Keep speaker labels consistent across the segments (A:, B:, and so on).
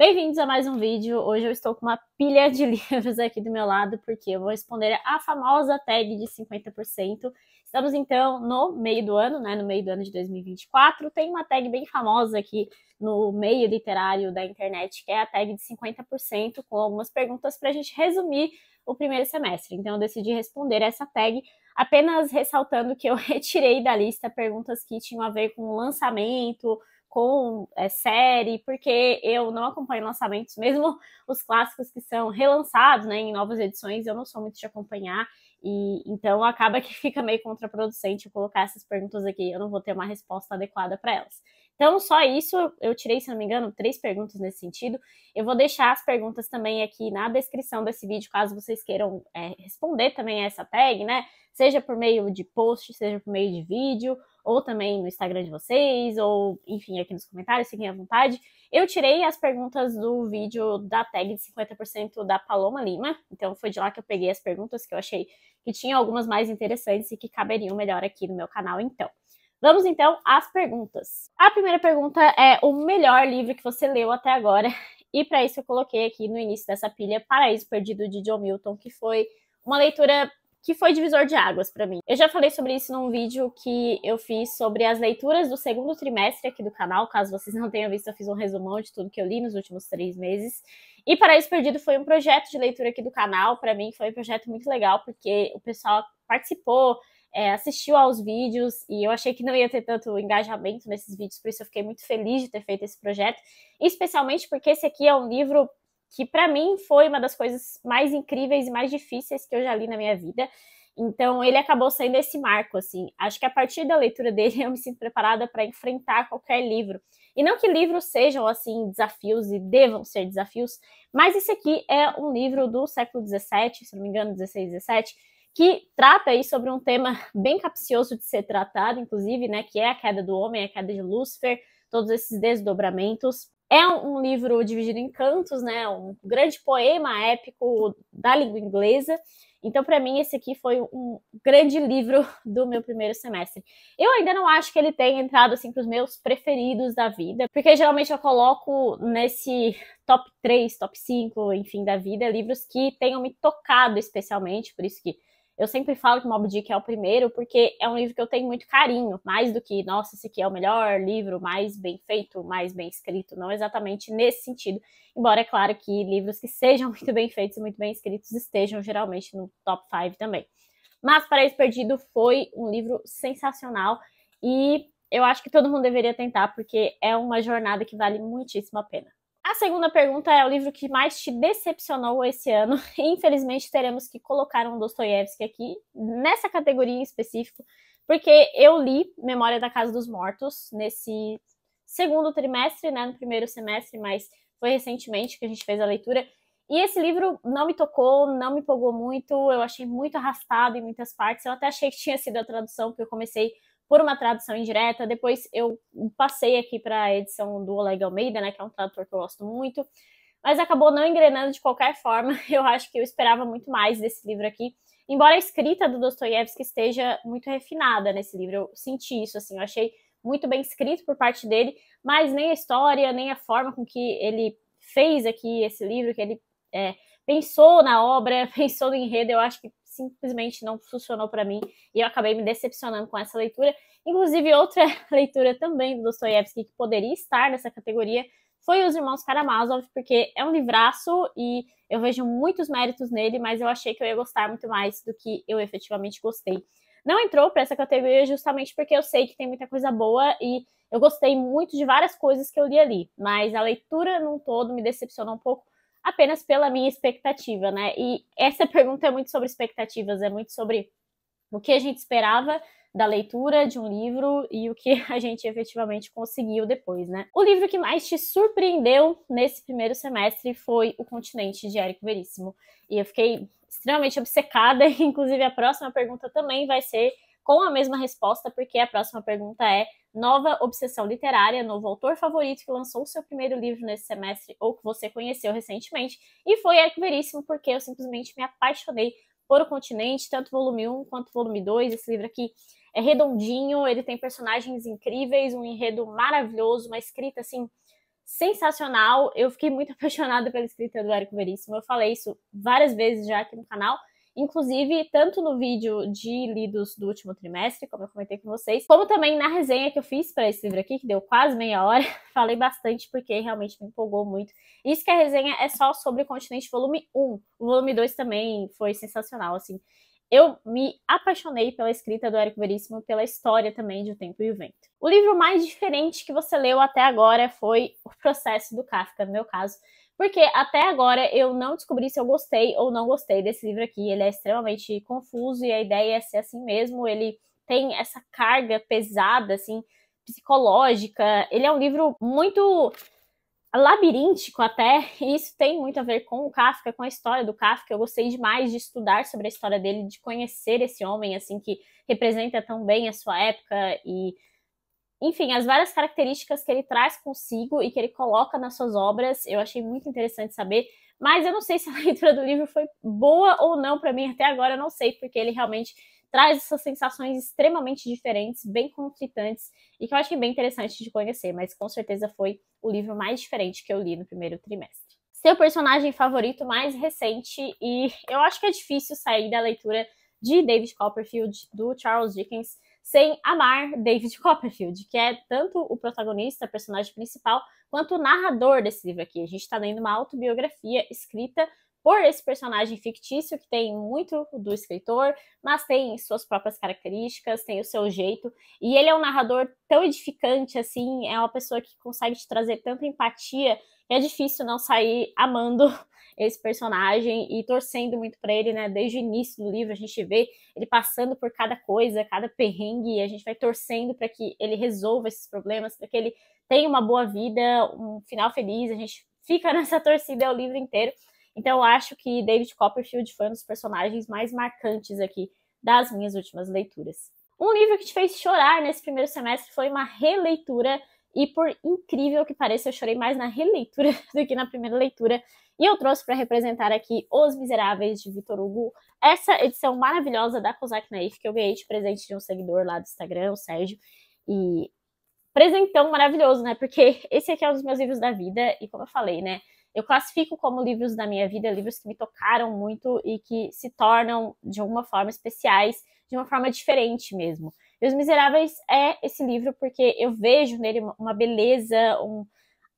A: Bem-vindos a mais um vídeo. Hoje eu estou com uma pilha de livros aqui do meu lado, porque eu vou responder a famosa tag de 50%. Estamos então no meio do ano, né? No meio do ano de 2024. Tem uma tag bem famosa aqui no meio literário da internet, que é a tag de 50%, com algumas perguntas para a gente resumir o primeiro semestre. Então eu decidi responder essa tag apenas ressaltando que eu retirei da lista perguntas que tinham a ver com lançamento com é, série, porque eu não acompanho lançamentos, mesmo os clássicos que são relançados né, em novas edições, eu não sou muito de acompanhar, e então acaba que fica meio contraproducente eu colocar essas perguntas aqui, eu não vou ter uma resposta adequada para elas. Então, só isso, eu tirei, se não me engano, três perguntas nesse sentido. Eu vou deixar as perguntas também aqui na descrição desse vídeo, caso vocês queiram é, responder também a essa tag, né? Seja por meio de post, seja por meio de vídeo, ou também no Instagram de vocês, ou enfim, aqui nos comentários, fiquem à vontade. Eu tirei as perguntas do vídeo da tag de 50% da Paloma Lima, então foi de lá que eu peguei as perguntas que eu achei que tinham algumas mais interessantes e que caberiam melhor aqui no meu canal, então. Vamos então às perguntas. A primeira pergunta é o melhor livro que você leu até agora, e para isso eu coloquei aqui no início dessa pilha Paraíso Perdido de John Milton, que foi uma leitura que foi divisor de águas para mim. Eu já falei sobre isso num vídeo que eu fiz sobre as leituras do segundo trimestre aqui do canal. Caso vocês não tenham visto, eu fiz um resumão de tudo que eu li nos últimos três meses. E Paraíso Perdido foi um projeto de leitura aqui do canal. Para mim, foi um projeto muito legal, porque o pessoal participou, é, assistiu aos vídeos e eu achei que não ia ter tanto engajamento nesses vídeos, por isso eu fiquei muito feliz de ter feito esse projeto, especialmente porque esse aqui é um livro que para mim foi uma das coisas mais incríveis e mais difíceis que eu já li na minha vida. Então ele acabou sendo esse marco, assim. Acho que a partir da leitura dele eu me sinto preparada para enfrentar qualquer livro. E não que livros sejam assim desafios e devam ser desafios, mas esse aqui é um livro do século XVII, se não me engano, 16, 17, que trata aí sobre um tema bem capcioso de ser tratado, inclusive, né, que é a queda do homem, a queda de Lúcifer, todos esses desdobramentos. É um livro dividido em cantos, né? Um grande poema épico da língua inglesa. Então, para mim, esse aqui foi um grande livro do meu primeiro semestre. Eu ainda não acho que ele tenha entrado assim para os meus preferidos da vida, porque geralmente eu coloco nesse top 3, top 5, enfim, da vida, livros que tenham me tocado especialmente, por isso que eu sempre falo que Mob Dick é o primeiro, porque é um livro que eu tenho muito carinho, mais do que, nossa, esse aqui é o melhor livro, mais bem feito, mais bem escrito, não exatamente nesse sentido. Embora é claro que livros que sejam muito bem feitos e muito bem escritos estejam geralmente no top 5 também. Mas Paraíso Perdido foi um livro sensacional e eu acho que todo mundo deveria tentar, porque é uma jornada que vale muitíssimo a pena. A segunda pergunta é o livro que mais te decepcionou esse ano. infelizmente, teremos que colocar um Dostoiévski aqui, nessa categoria em específico, porque eu li Memória da Casa dos Mortos nesse segundo trimestre, né, no primeiro semestre, mas foi recentemente que a gente fez a leitura. E esse livro não me tocou, não me empolgou muito, eu achei muito arrastado em muitas partes. Eu até achei que tinha sido a tradução, porque eu comecei por uma tradução indireta. Depois eu passei aqui para a edição do Oleg Almeida, né, que é um tradutor que eu gosto muito, mas acabou não engrenando de qualquer forma. Eu acho que eu esperava muito mais desse livro aqui. Embora a escrita do Dostoiévski esteja muito refinada nesse livro, eu senti isso, assim, eu achei muito bem escrito por parte dele, mas nem a história, nem a forma com que ele fez aqui esse livro, que ele é, pensou na obra, pensou no enredo, eu acho que simplesmente não funcionou para mim e eu acabei me decepcionando com essa leitura. Inclusive, outra leitura também do Dostoiévski que poderia estar nessa categoria foi Os Irmãos Karamazov, porque é um livraço e eu vejo muitos méritos nele, mas eu achei que eu ia gostar muito mais do que eu efetivamente gostei. Não entrou para essa categoria justamente porque eu sei que tem muita coisa boa e eu gostei muito de várias coisas que eu li ali, mas a leitura num todo me decepcionou um pouco apenas pela minha expectativa, né? E essa pergunta é muito sobre expectativas, é muito sobre o que a gente esperava da leitura de um livro e o que a gente efetivamente conseguiu depois, né? O livro que mais te surpreendeu nesse primeiro semestre foi O Continente de Érico Veríssimo. E eu fiquei extremamente obcecada, inclusive a próxima pergunta também vai ser com a mesma resposta, porque a próxima pergunta é nova obsessão literária, novo autor favorito que lançou o seu primeiro livro nesse semestre ou que você conheceu recentemente. E foi Érico Veríssimo, porque eu simplesmente me apaixonei por O Continente, tanto volume 1 quanto volume 2. Esse livro aqui é redondinho, ele tem personagens incríveis, um enredo maravilhoso, uma escrita assim sensacional. Eu fiquei muito apaixonada pela escrita do Érico Veríssimo. Eu falei isso várias vezes já aqui no canal. Inclusive, tanto no vídeo de lidos do último trimestre, como eu comentei com vocês, como também na resenha que eu fiz para esse livro aqui, que deu quase meia hora, falei bastante porque realmente me empolgou muito. Isso que a resenha é só sobre o Continente Volume 1. O volume 2 também foi sensacional, assim. Eu me apaixonei pela escrita do Érico Veríssimo, pela história também de O Tempo e o Vento. O livro mais diferente que você leu até agora foi O Processo do Kafka, no meu caso, porque até agora eu não descobri se eu gostei ou não gostei desse livro aqui. Ele é extremamente confuso e a ideia é ser assim mesmo. Ele tem essa carga pesada, assim, psicológica. Ele é um livro muito labiríntico até, e isso tem muito a ver com o Kafka, com a história do Kafka. Eu gostei demais de estudar sobre a história dele, de conhecer esse homem, assim, que representa tão bem a sua época e enfim, as várias características que ele traz consigo e que ele coloca nas suas obras, eu achei muito interessante saber. Mas eu não sei se a leitura do livro foi boa ou não para mim até agora, eu não sei, porque ele realmente traz essas sensações extremamente diferentes, bem conflitantes, e que eu acho que é bem interessante de conhecer, mas com certeza foi o livro mais diferente que eu li no primeiro trimestre. Seu personagem favorito mais recente, e eu acho que é difícil sair da leitura de David Copperfield, do Charles Dickens, sem amar David Copperfield, que é tanto o protagonista, personagem principal, quanto o narrador desse livro aqui. A gente está lendo uma autobiografia escrita por esse personagem fictício que tem muito do escritor, mas tem suas próprias características, tem o seu jeito, e ele é um narrador tão edificante assim, é uma pessoa que consegue te trazer tanta empatia, que é difícil não sair amando esse personagem e torcendo muito para ele, né? Desde o início do livro a gente vê ele passando por cada coisa, cada perrengue, e a gente vai torcendo para que ele resolva esses problemas, para que ele tenha uma boa vida, um final feliz. A gente fica nessa torcida o livro inteiro. Então eu acho que David Copperfield foi um dos personagens mais marcantes aqui das minhas últimas leituras. Um livro que te fez chorar nesse primeiro semestre foi uma releitura e por incrível que pareça, eu chorei mais na releitura do que na primeira leitura. E eu trouxe para representar aqui Os Miseráveis de Vitor Hugo, essa edição maravilhosa da Kozak Naif que eu ganhei de presente de um seguidor lá do Instagram, o Sérgio. E presentão maravilhoso, né? Porque esse aqui é um dos meus livros da vida, e como eu falei, né? Eu classifico como livros da minha vida, livros que me tocaram muito e que se tornam, de alguma forma, especiais, de uma forma diferente mesmo. Os Miseráveis é esse livro porque eu vejo nele uma beleza, um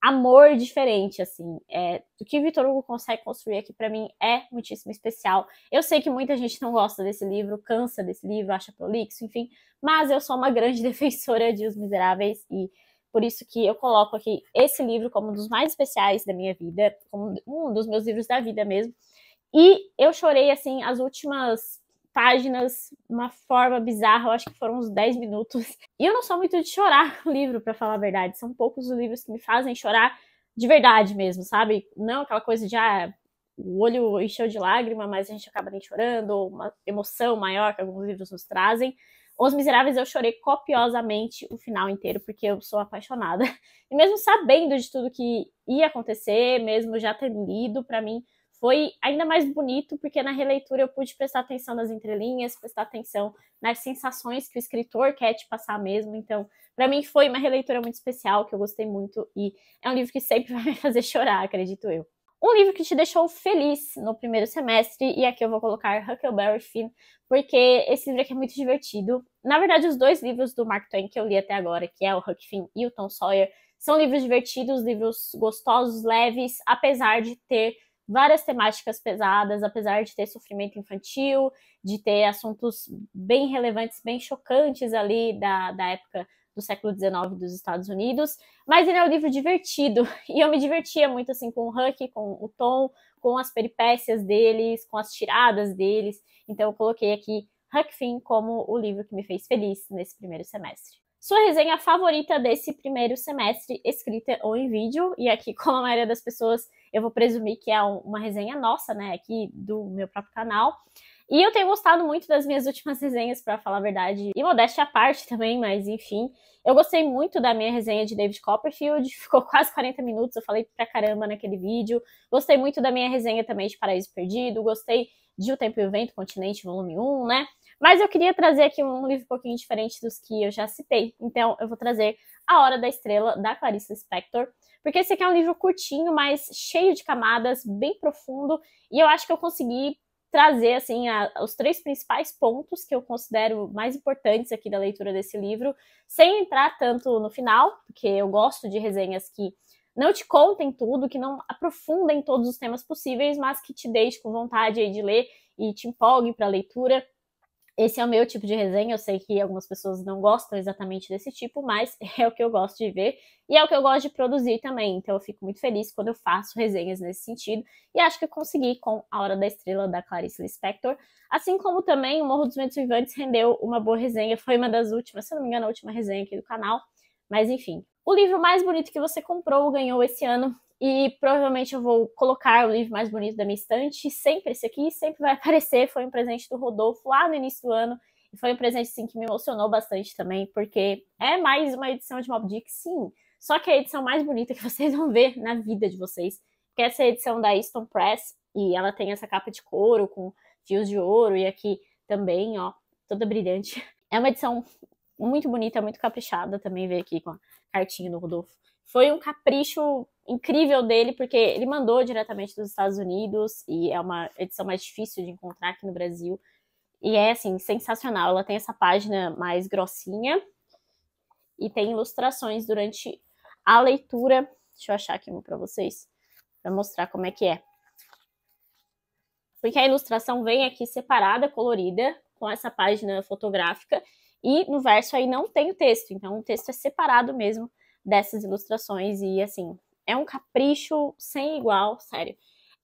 A: amor diferente, assim. É, o que Vitor Hugo consegue construir aqui para mim é muitíssimo especial. Eu sei que muita gente não gosta desse livro, cansa desse livro, acha prolixo, enfim, mas eu sou uma grande defensora de Os Miseráveis e por isso que eu coloco aqui esse livro como um dos mais especiais da minha vida, como um dos meus livros da vida mesmo. E eu chorei, assim, as últimas páginas, uma forma bizarra, eu acho que foram uns 10 minutos. E eu não sou muito de chorar o livro, para falar a verdade. São poucos os livros que me fazem chorar de verdade mesmo, sabe? Não aquela coisa de, ah, o olho encheu de lágrima, mas a gente acaba nem chorando, ou uma emoção maior que alguns livros nos trazem. Os Miseráveis eu chorei copiosamente o final inteiro, porque eu sou apaixonada. E mesmo sabendo de tudo que ia acontecer, mesmo já tendo lido, para mim foi ainda mais bonito, porque na releitura eu pude prestar atenção nas entrelinhas, prestar atenção nas sensações que o escritor quer te passar mesmo. Então, para mim foi uma releitura muito especial, que eu gostei muito, e é um livro que sempre vai me fazer chorar, acredito eu. Um livro que te deixou feliz no primeiro semestre, e aqui eu vou colocar Huckleberry Finn, porque esse livro aqui é muito divertido. Na verdade, os dois livros do Mark Twain que eu li até agora, que é o Huck Finn e o Tom Sawyer, são livros divertidos, livros gostosos, leves, apesar de ter várias temáticas pesadas, apesar de ter sofrimento infantil, de ter assuntos bem relevantes, bem chocantes ali da, da época do século XIX dos Estados Unidos, mas ele é um livro divertido, e eu me divertia muito assim com o Huck, com o Tom, com as peripécias deles, com as tiradas deles, então eu coloquei aqui Huck Finn como o livro que me fez feliz nesse primeiro semestre. Sua resenha favorita desse primeiro semestre, escrita ou em vídeo, e aqui, como a maioria das pessoas eu vou presumir que é uma resenha nossa, né, aqui do meu próprio canal. E eu tenho gostado muito das minhas últimas resenhas, para falar a verdade, e modéstia à parte também, mas enfim. Eu gostei muito da minha resenha de David Copperfield, ficou quase 40 minutos, eu falei pra caramba naquele vídeo. Gostei muito da minha resenha também de Paraíso Perdido, gostei de O Tempo e o Vento, Continente, volume 1, né? Mas eu queria trazer aqui um livro um pouquinho diferente dos que eu já citei. Então, eu vou trazer A Hora da Estrela, da Clarice Lispector, porque esse aqui é um livro curtinho, mas cheio de camadas, bem profundo, e eu acho que eu consegui trazer assim a, os três principais pontos que eu considero mais importantes aqui da leitura desse livro, sem entrar tanto no final, porque eu gosto de resenhas que não te contem tudo, que não aprofundem todos os temas possíveis, mas que te deixe com vontade de ler e te empolgue para a leitura. Esse é o meu tipo de resenha. Eu sei que algumas pessoas não gostam exatamente desse tipo, mas é o que eu gosto de ver e é o que eu gosto de produzir também. Então eu fico muito feliz quando eu faço resenhas nesse sentido. E acho que eu consegui com A Hora da Estrela da Clarice Lispector. Assim como também o Morro dos Ventos Vivantes rendeu uma boa resenha. Foi uma das últimas, se não me engano, a última resenha aqui do canal. Mas enfim. O livro mais bonito que você comprou ganhou esse ano e provavelmente eu vou colocar o livro mais bonito da minha estante. Sempre esse aqui, sempre vai aparecer. Foi um presente do Rodolfo lá no início do ano. E foi um presente, sim, que me emocionou bastante também, porque é mais uma edição de Mob Dick, sim. Só que é a edição mais bonita que vocês vão ver na vida de vocês. Que essa é a edição da Easton Press. E ela tem essa capa de couro com fios de ouro. E aqui também, ó, toda brilhante. É uma edição muito bonita, muito caprichada. Também veio aqui com a cartinha do Rodolfo. Foi um capricho incrível dele, porque ele mandou diretamente dos Estados Unidos e é uma edição mais difícil de encontrar aqui no Brasil. E é assim, sensacional. Ela tem essa página mais grossinha e tem ilustrações durante a leitura. Deixa eu achar aqui um para vocês, para mostrar como é que é. Porque a ilustração vem aqui separada, colorida, com essa página fotográfica, e no verso aí não tem o texto, então o texto é separado mesmo dessas ilustrações, e assim, é um capricho sem igual, sério.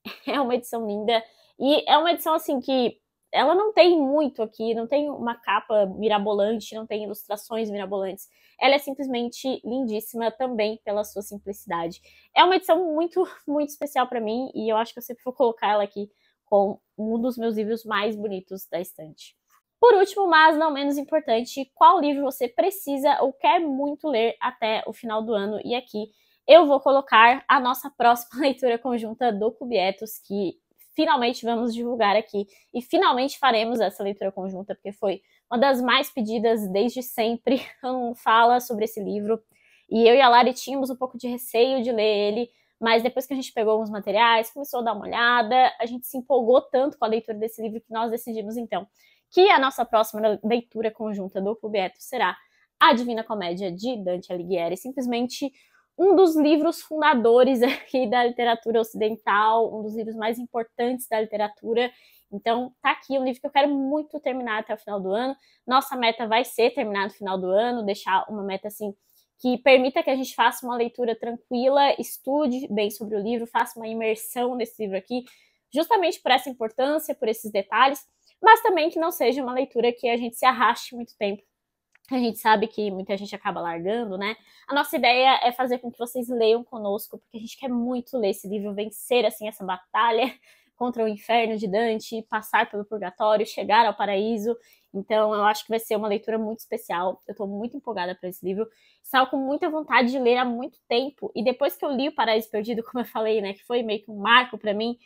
A: É uma edição linda. E é uma edição assim que ela não tem muito aqui, não tem uma capa mirabolante, não tem ilustrações mirabolantes. Ela é simplesmente lindíssima também pela sua simplicidade. É uma edição muito, muito especial para mim e eu acho que eu sempre vou colocar ela aqui com um dos meus livros mais bonitos da estante. Por último, mas não menos importante, qual livro você precisa ou quer muito ler até o final do ano? E aqui eu vou colocar a nossa próxima leitura conjunta do Cubietos, que finalmente vamos divulgar aqui. E finalmente faremos essa leitura conjunta, porque foi uma das mais pedidas desde sempre. Fala sobre esse livro. E eu e a Lari tínhamos um pouco de receio de ler ele, mas depois que a gente pegou alguns materiais, começou a dar uma olhada, a gente se empolgou tanto com a leitura desse livro que nós decidimos então que a nossa próxima leitura conjunta do Cubieto será A Divina Comédia de Dante Alighieri, simplesmente um dos livros fundadores aqui da literatura ocidental, um dos livros mais importantes da literatura. Então, tá aqui um livro que eu quero muito terminar até o final do ano. Nossa meta vai ser terminar no final do ano, deixar uma meta assim que permita que a gente faça uma leitura tranquila, estude bem sobre o livro, faça uma imersão nesse livro aqui, justamente por essa importância, por esses detalhes, mas também que não seja uma leitura que a gente se arraste muito tempo a gente sabe que muita gente acaba largando, né? A nossa ideia é fazer com que vocês leiam conosco, porque a gente quer muito ler esse livro, vencer assim essa batalha contra o inferno de Dante, passar pelo purgatório, chegar ao paraíso. Então, eu acho que vai ser uma leitura muito especial. Eu estou muito empolgada para esse livro. Estava com muita vontade de ler há muito tempo. E depois que eu li O Paraíso Perdido, como eu falei, né, que foi meio que um marco para mim,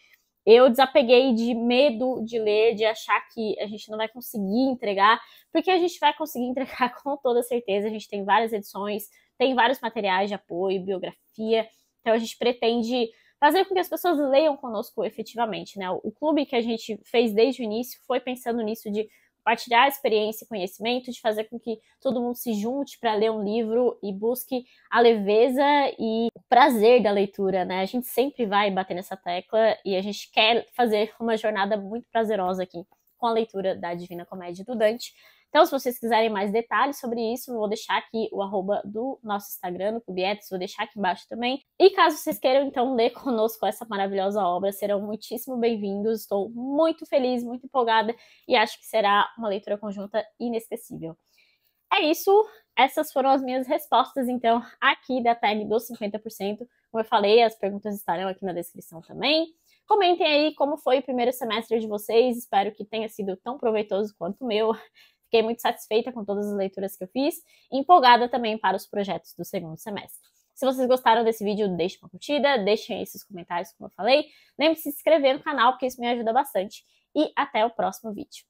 A: eu desapeguei de medo de ler, de achar que a gente não vai conseguir entregar, porque a gente vai conseguir entregar com toda certeza. A gente tem várias edições, tem vários materiais de apoio, biografia. Então a gente pretende fazer com que as pessoas leiam conosco efetivamente, né? O clube que a gente fez desde o início foi pensando nisso de compartilhar experiência e conhecimento, de fazer com que todo mundo se junte para ler um livro e busque a leveza e o prazer da leitura, né? A gente sempre vai bater nessa tecla e a gente quer fazer uma jornada muito prazerosa aqui com a leitura da Divina Comédia do Dante. Então, se vocês quiserem mais detalhes sobre isso, vou deixar aqui o arroba do nosso Instagram, no Cubietes, vou deixar aqui embaixo também. E caso vocês queiram, então, ler conosco essa maravilhosa obra, serão muitíssimo bem-vindos. Estou muito feliz, muito empolgada e acho que será uma leitura conjunta inesquecível. É isso, essas foram as minhas respostas, então, aqui da tag dos 50%. Como eu falei, as perguntas estarão aqui na descrição também. Comentem aí como foi o primeiro semestre de vocês, espero que tenha sido tão proveitoso quanto o meu. Fiquei muito satisfeita com todas as leituras que eu fiz e empolgada também para os projetos do segundo semestre. Se vocês gostaram desse vídeo, deixem uma curtida, deixem aí seus comentários, como eu falei. Lembre-se de se inscrever no canal, porque isso me ajuda bastante. E até o próximo vídeo.